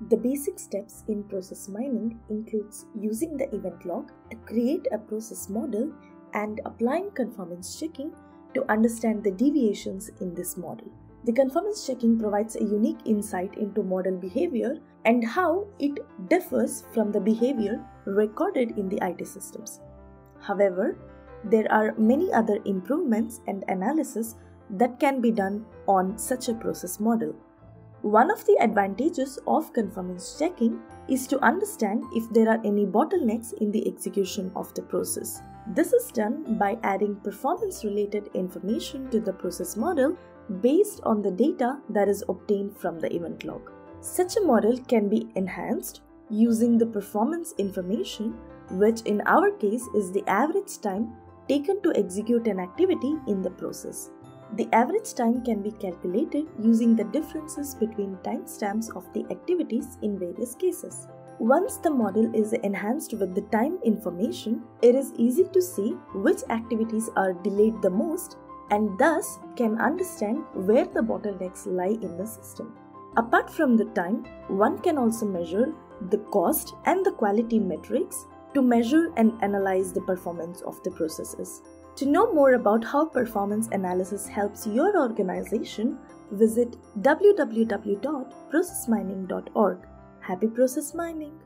The basic steps in process mining includes using the event log to create a process model and applying conformance checking to understand the deviations in this model. The conformance checking provides a unique insight into model behavior and how it differs from the behavior recorded in the IT systems. However, there are many other improvements and analysis that can be done on such a process model. One of the advantages of conformance checking is to understand if there are any bottlenecks in the execution of the process. This is done by adding performance related information to the process model based on the data that is obtained from the event log. Such a model can be enhanced using the performance information, which in our case is the average time taken to execute an activity in the process. The average time can be calculated using the differences between timestamps of the activities in various cases. Once the model is enhanced with the time information, it is easy to see which activities are delayed the most and thus can understand where the bottlenecks lie in the system. Apart from the time, one can also measure the cost and the quality metrics to measure and analyze the performance of the processes. To know more about how performance analysis helps your organization, visit www.processmining.org. Happy process mining!